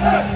Hey!